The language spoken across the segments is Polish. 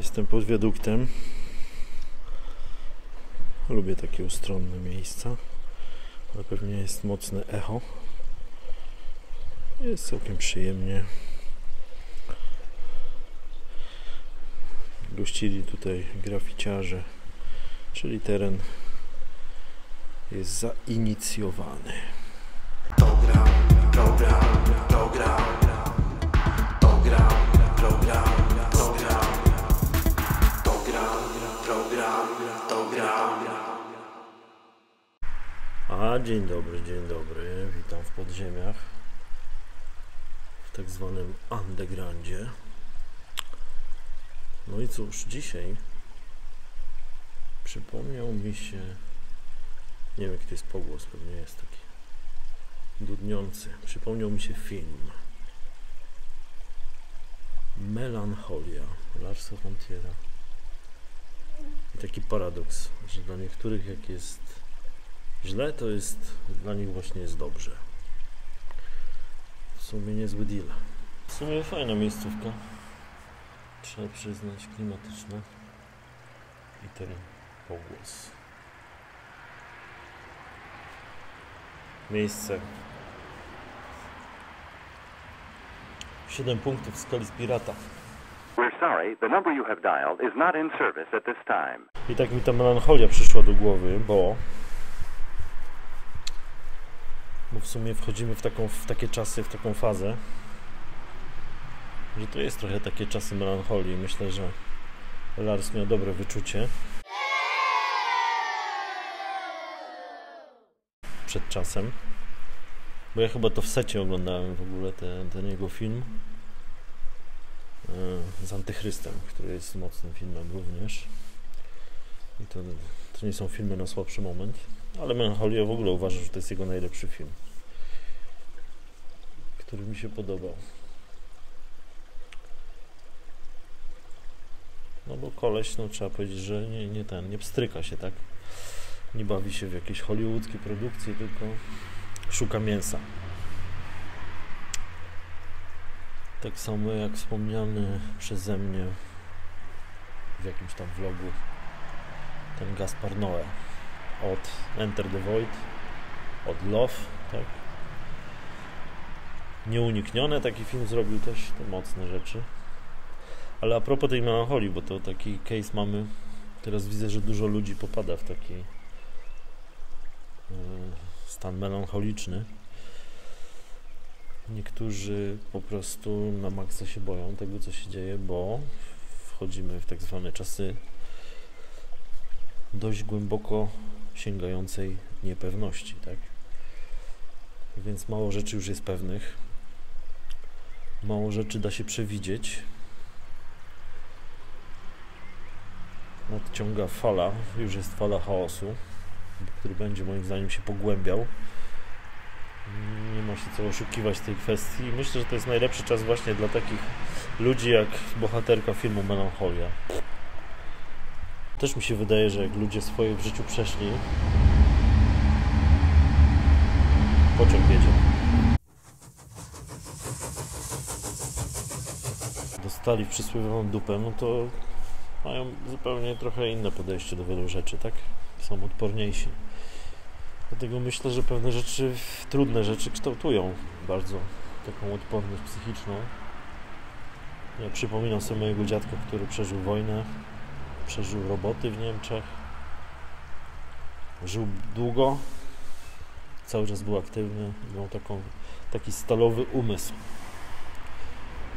Jestem pod wiaduktem. Lubię takie ustronne miejsca, ale pewnie jest mocne echo. Jest całkiem przyjemnie. Gościli tutaj graficiarze, czyli teren jest zainicjowany. Program, program, dzień dobry, dzień dobry. Witam w podziemiach. W tak zwanym undergroundzie. No i cóż, dzisiaj przypomniał mi się. Nie wiem, jaki to jest pogłos, pewnie jest taki dudniący. Przypomniał mi się film Melancholia Larsa von Triera. I taki paradoks, że dla niektórych jak jest źle, to jest dla nich właśnie jest dobrze. W sumie niezły deal. W sumie fajna miejscówka. Trzeba przyznać, klimatyczna. I ten pogłos. Miejsce. 7 punktów w skali z pirata. We're sorry, the number you have dialed is not in service at this time. I tak mi ta melancholia przyszła do głowy, bo bo w sumie wchodzimy w, taką, w takie czasy, w taką fazę, że to jest trochę takie czasy melancholii. Myślę, że Lars miał dobre wyczucie. Przed czasem. Bo ja chyba to w secie oglądałem w ogóle ten, ten jego film e, z Antychrystem, który jest mocnym filmem również. I to, to nie są filmy na słabszy moment, ale Melancholia w ogóle uważam, że to jest jego najlepszy film, który mi się podobał. No bo koleś, no trzeba powiedzieć, że nie, nie ten, nie pstryka się, tak? Nie bawi się w jakieś hollywoodzkie produkcje, tylko szuka mięsa. Tak samo jak wspomniany przeze mnie w jakimś tam vlogu ten Gaspar Noé od Enter the Void, od Love, tak? Nieuniknione taki film zrobił też te mocne rzeczy. Ale a propos tej melancholii, bo to taki case mamy, teraz widzę, że dużo ludzi popada w taki e, stan melancholiczny. Niektórzy po prostu na maksa się boją tego, co się dzieje, bo wchodzimy w tak zwane czasy dość głęboko sięgającej niepewności, tak? Więc mało rzeczy już jest pewnych. Mało rzeczy da się przewidzieć. Nadciąga fala, już jest fala chaosu, który będzie moim zdaniem się pogłębiał. Nie ma się co oszukiwać w tej kwestii. Myślę, że to jest najlepszy czas właśnie dla takich ludzi jak bohaterka filmu Melancholia. Też mi się wydaje, że jak ludzie swoje w życiu przeszli, pociąg jedzie. Dostali w przysłowiową dupę, no to mają zupełnie trochę inne podejście do wielu rzeczy, tak? Są odporniejsi. Dlatego myślę, że pewne rzeczy, trudne rzeczy kształtują bardzo taką odporność psychiczną. Ja przypominam sobie mojego dziadka, który przeżył wojnę, przeżył roboty w Niemczech. Żył długo, cały czas był aktywny, miał taką, taki stalowy umysł.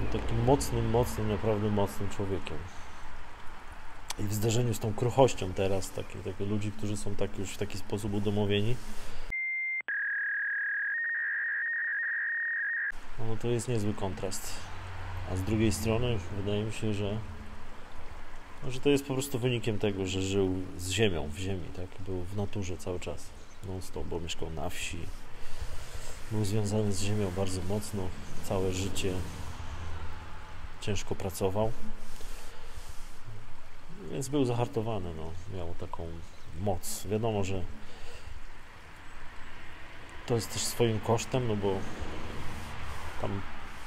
Był takim mocnym, mocnym, naprawdę mocnym człowiekiem. I w zderzeniu z tą kruchością teraz, takie, ludzi, którzy są tak już w taki sposób udomowieni, no to jest niezły kontrast. A z drugiej strony wydaje mi się, że no, że to jest po prostu wynikiem tego, że żył z ziemią, w ziemi, tak? Był w naturze cały czas, non stop, bo mieszkał na wsi. Był związany z ziemią bardzo mocno, całe życie ciężko pracował. Więc był zahartowany, no. Miał taką moc. Wiadomo, że to jest też swoim kosztem, no bo tam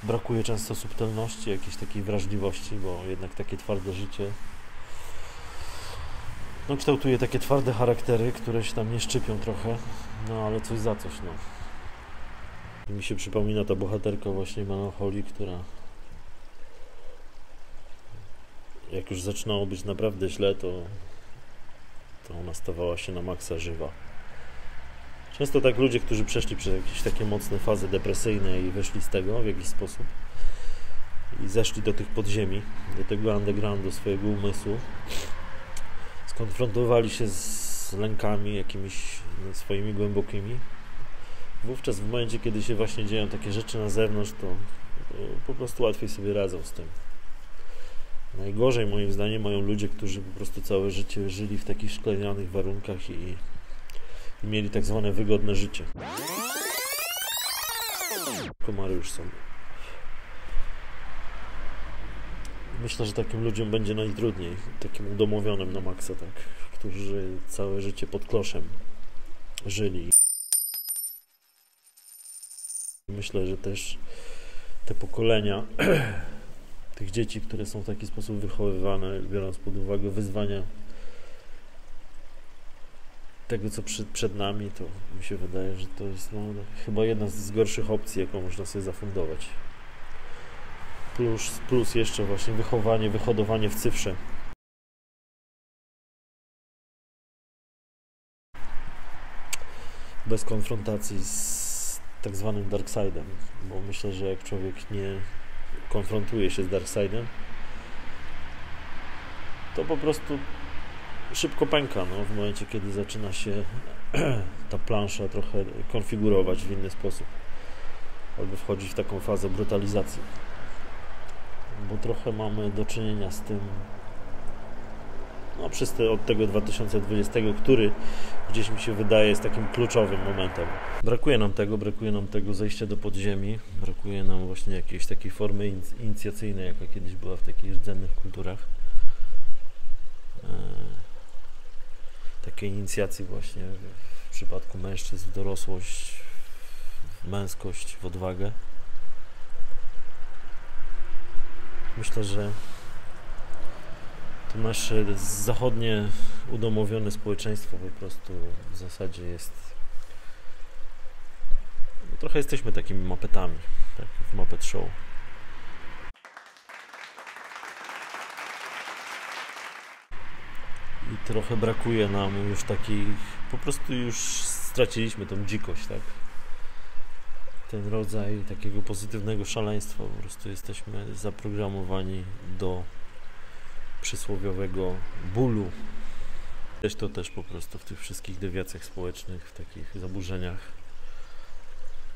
brakuje często subtelności, jakiejś takiej wrażliwości, bo jednak takie twarde życie no, kształtuje takie twarde charaktery, które się tam nie szczypią trochę, no ale coś za coś, no. Mi się przypomina ta bohaterka właśnie Melancholii, która jak już zaczynało być naprawdę źle, to, to ona stawała się na maksa żywa. Często tak ludzie, którzy przeszli przez jakieś takie mocne fazy depresyjne i wyszli z tego w jakiś sposób i zeszli do tych podziemi, do tego undergroundu swojego umysłu, skonfrontowali się z lękami jakimiś swoimi głębokimi. Wówczas w momencie, kiedy się właśnie dzieją takie rzeczy na zewnątrz, to, to po prostu łatwiej sobie radzą z tym. Najgorzej moim zdaniem mają ludzie, którzy po prostu całe życie żyli w takich szklenianych warunkach i, i mieli tak zwane wygodne życie. Komary już są. Myślę, że takim ludziom będzie najtrudniej, takim udomowionym na maksa, tak, którzy całe życie pod kloszem żyli. Myślę, że też te pokolenia tych dzieci, które są w taki sposób wychowywane, biorąc pod uwagę wyzwania tego, co przed, nami, to mi się wydaje, że to jest no, chyba jedna z gorszych opcji, jaką można sobie zafundować. Plus, plus jeszcze właśnie wychowanie, wyhodowanie w cyfrze. Bez konfrontacji z tak zwanym Darkseidem, bo myślę, że jak człowiek nie konfrontuje się z Darkseidem, to po prostu szybko pęka no, w momencie, kiedy zaczyna się ta plansza trochę konfigurować w inny sposób albo wchodzić w taką fazę brutalizacji bo trochę mamy do czynienia z tym no, przez te, od tego 2020, który gdzieś mi się wydaje jest takim kluczowym momentem. Brakuje nam tego, brakuje nam tego zejścia do podziemi, brakuje nam właśnie jakiejś takiej formy inicjacyjnej, jaka kiedyś była w takich rdzennych kulturach. E, takiej inicjacji właśnie w przypadku mężczyzn w dorosłość, w męskość, w odwagę. Myślę, że to nasze zachodnie udomowione społeczeństwo po prostu w zasadzie jest. No, trochę jesteśmy takimi mapetami, tak w Show. I trochę brakuje nam już takich, po prostu już straciliśmy tą dzikość, tak? Ten rodzaj takiego pozytywnego szaleństwa. Po prostu jesteśmy zaprogramowani do przysłowiowego bólu. Też to też po prostu w tych wszystkich dewiacjach społecznych, w takich zaburzeniach.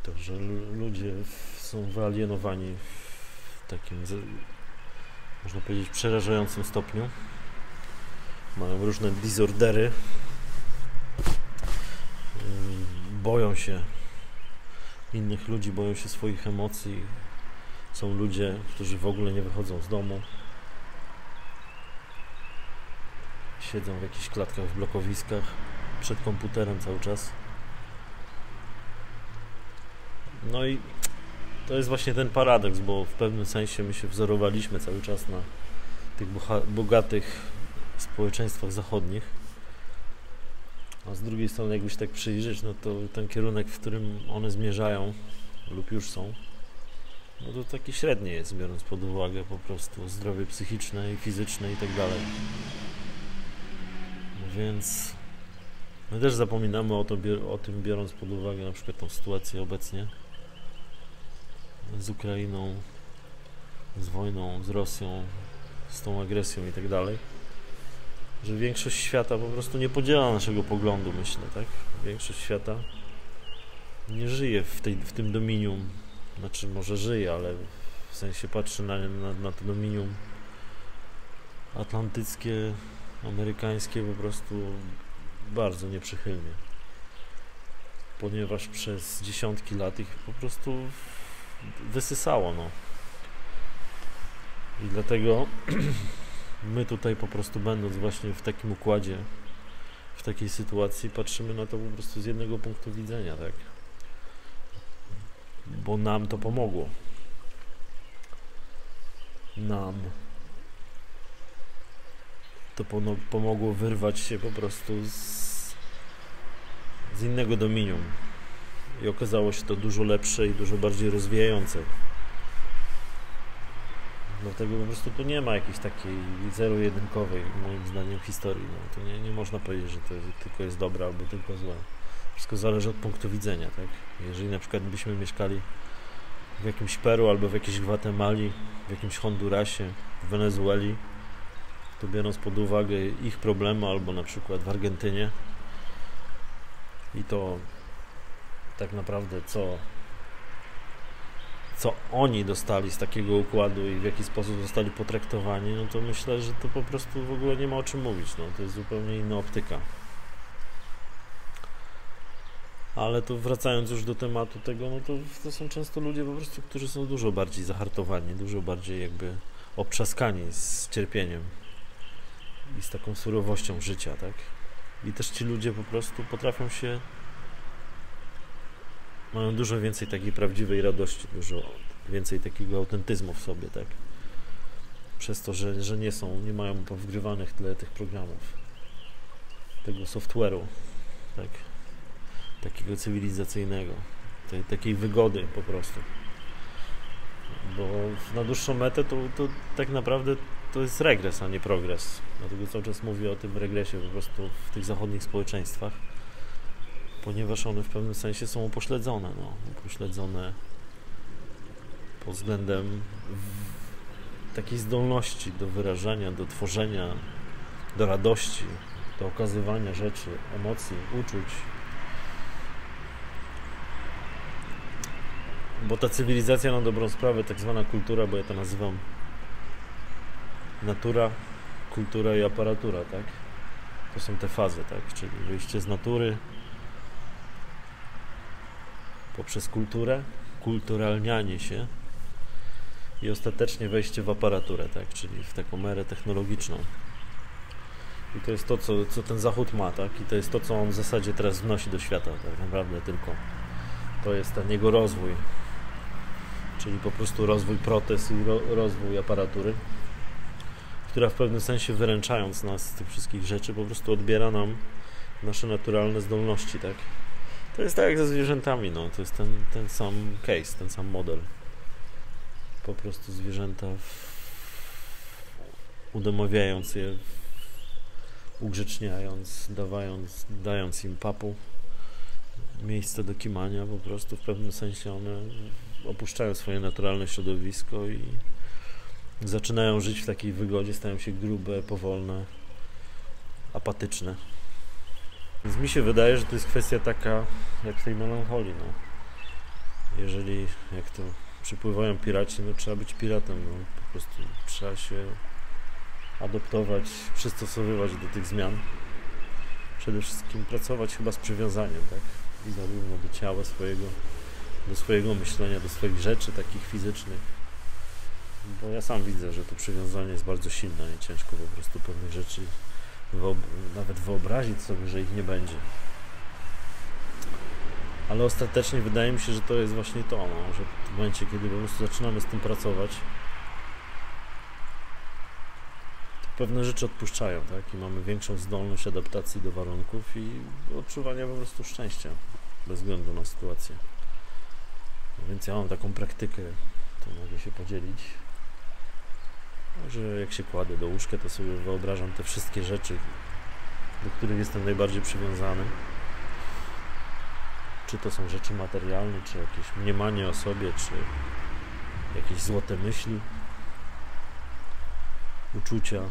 To, że ludzie są wyalienowani w takim, można powiedzieć, przerażającym stopniu. Mają różne disordery. Boją się innych ludzi, boją się swoich emocji. Są ludzie, którzy w ogóle nie wychodzą z domu. Siedzą w jakichś klatkach, w blokowiskach, przed komputerem cały czas. No i to jest właśnie ten paradoks, bo w pewnym sensie my się wzorowaliśmy cały czas na tych bogatych społeczeństwach zachodnich a z drugiej strony, jakbyś tak przyjrzeć, no to ten kierunek, w którym one zmierzają lub już są, no to taki średni jest, biorąc pod uwagę po prostu zdrowie psychiczne i fizyczne i tak dalej. No więc my też zapominamy o, to, o tym, biorąc pod uwagę na przykład tą sytuację obecnie z Ukrainą, z wojną, z Rosją, z tą agresją i tak dalej że większość świata po prostu nie podziela naszego poglądu, myślę, tak? Większość świata nie żyje w, tej, w tym dominium, znaczy może żyje, ale w sensie patrzy na, na, na to dominium atlantyckie, amerykańskie po prostu bardzo nieprzychylnie. Ponieważ przez dziesiątki lat ich po prostu wysysało, no. I dlatego my tutaj po prostu będąc właśnie w takim układzie, w takiej sytuacji, patrzymy na to po prostu z jednego punktu widzenia, tak? Bo nam to pomogło. nam to pomogło wyrwać się po prostu z, z innego dominium. I okazało się to dużo lepsze i dużo bardziej rozwijające. Dlatego po prostu tu nie ma jakiejś takiej zero-jedynkowej, moim zdaniem, historii. No, to nie, nie można powiedzieć, że to tylko jest dobre albo tylko złe. Wszystko zależy od punktu widzenia, tak? Jeżeli na przykład byśmy mieszkali w jakimś Peru albo w jakiejś Gwatemali, w jakimś Hondurasie, w Wenezueli, to biorąc pod uwagę ich problemy, albo na przykład w Argentynie i to tak naprawdę co co oni dostali z takiego układu i w jaki sposób zostali potraktowani, no to myślę, że to po prostu w ogóle nie ma o czym mówić. No, to jest zupełnie inna optyka. Ale to wracając już do tematu tego, no to, to są często ludzie po prostu, którzy są dużo bardziej zahartowani, dużo bardziej jakby obtrzaskani z cierpieniem i z taką surowością życia, tak? I też ci ludzie po prostu potrafią się mają dużo więcej takiej prawdziwej radości, dużo więcej takiego autentyzmu w sobie, tak? Przez to, że, że nie są, nie mają powgrywanych tyle tych programów, tego software'u, tak? Takiego cywilizacyjnego, tej, takiej wygody po prostu. Bo na dłuższą metę to, to tak naprawdę to jest regres, a nie progres. Dlatego cały czas mówię o tym regresie po prostu w tych zachodnich społeczeństwach ponieważ one w pewnym sensie są upośledzone, no, upośledzone pod względem takiej zdolności do wyrażania, do tworzenia, do radości, do okazywania rzeczy, emocji, uczuć. Bo ta cywilizacja na dobrą sprawę, tak zwana kultura, bo ja to nazywam natura, kultura i aparatura, tak? To są te fazy, tak? Czyli wyjście z natury, poprzez kulturę, kulturalnianie się i ostatecznie wejście w aparaturę, tak, czyli w taką erę technologiczną. I to jest to, co, co ten Zachód ma, tak? I to jest to, co on w zasadzie teraz wnosi do świata, tak naprawdę tylko. To jest ten jego rozwój, czyli po prostu rozwój protez i ro, rozwój aparatury, która w pewnym sensie wyręczając nas z tych wszystkich rzeczy, po prostu odbiera nam nasze naturalne zdolności, tak? To jest tak jak ze zwierzętami, no. To jest ten, ten sam case, ten sam model. Po prostu zwierzęta w... udomawiając je, ugrzeczniając, dawając, dając im papu miejsce do kimania, po prostu w pewnym sensie one opuszczają swoje naturalne środowisko i zaczynają żyć w takiej wygodzie, stają się grube, powolne, apatyczne. Więc mi się wydaje, że to jest kwestia taka jak tej melancholii. No. Jeżeli, jak to przypływają piraci, no trzeba być piratem. No. Po prostu trzeba się adoptować, przystosowywać do tych zmian. Przede wszystkim pracować chyba z przywiązaniem, tak? I zarówno do ciała swojego, do swojego myślenia, do swoich rzeczy takich fizycznych. Bo ja sam widzę, że to przywiązanie jest bardzo silne i ciężko po prostu pewnych rzeczy nawet wyobrazić sobie, że ich nie będzie. Ale ostatecznie wydaje mi się, że to jest właśnie to, no, że w momencie, kiedy po prostu zaczynamy z tym pracować, to pewne rzeczy odpuszczają, tak? I mamy większą zdolność adaptacji do warunków i odczuwania po prostu szczęścia, bez względu na sytuację. Więc ja mam taką praktykę, to mogę się podzielić że jak się kładę do łóżka, to sobie wyobrażam te wszystkie rzeczy, do których jestem najbardziej przywiązany. Czy to są rzeczy materialne, czy jakieś mniemanie o sobie, czy jakieś złote myśli, uczucia,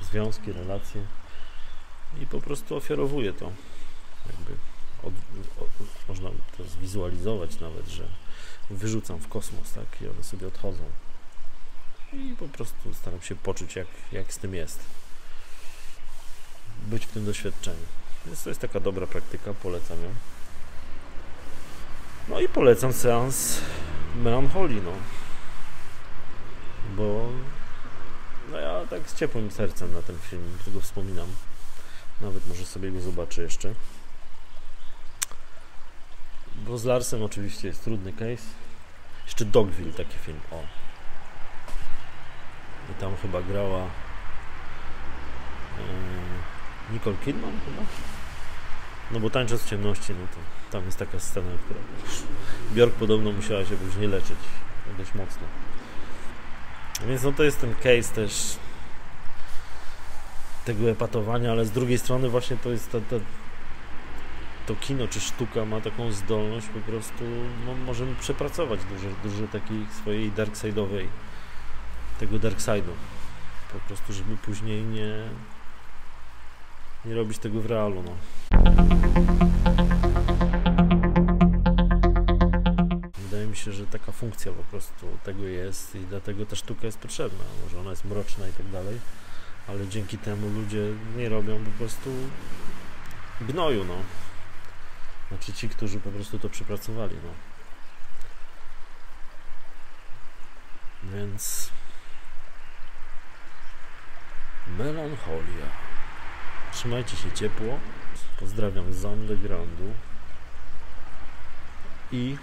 związki, relacje. I po prostu ofiarowuję to. Jakby od, od, można to zwizualizować nawet, że wyrzucam w kosmos, tak? I one sobie odchodzą i po prostu staram się poczuć, jak, jak z tym jest. Być w tym doświadczeniu. Więc to jest taka dobra praktyka, polecam ją. No i polecam seans melancholii, no. Bo no ja tak z ciepłym sercem na ten film tego wspominam. Nawet może sobie go zobaczę jeszcze. Bo z Larsem oczywiście jest trudny case. Jeszcze Dogville taki film, o i tam chyba grała e, Nicole Kidman chyba? No bo tańcząc w ciemności, no to tam jest taka scena, która Bjork podobno musiała się później leczyć dość mocno. Więc no to jest ten case też tego epatowania, ale z drugiej strony właśnie to jest ta, ta, to kino czy sztuka ma taką zdolność po prostu, no, możemy przepracować dużo, dużo takiej swojej dark side'owej, tego dark side'u. Po prostu, żeby później nie nie robić tego w realu, no. Wydaje mi się, że taka funkcja po prostu tego jest i dlatego ta sztuka jest potrzebna. Może ona jest mroczna i tak dalej, ale dzięki temu ludzie nie robią po prostu gnoju, no. Znaczy ci, którzy po prostu to przepracowali, no. Więc melancholia. Trzymajcie się ciepło. Pozdrawiam z undergroundu. I